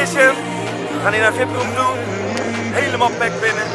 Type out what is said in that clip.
is. We gaan hier naar VIP-room doen. Helemaal pack binnen.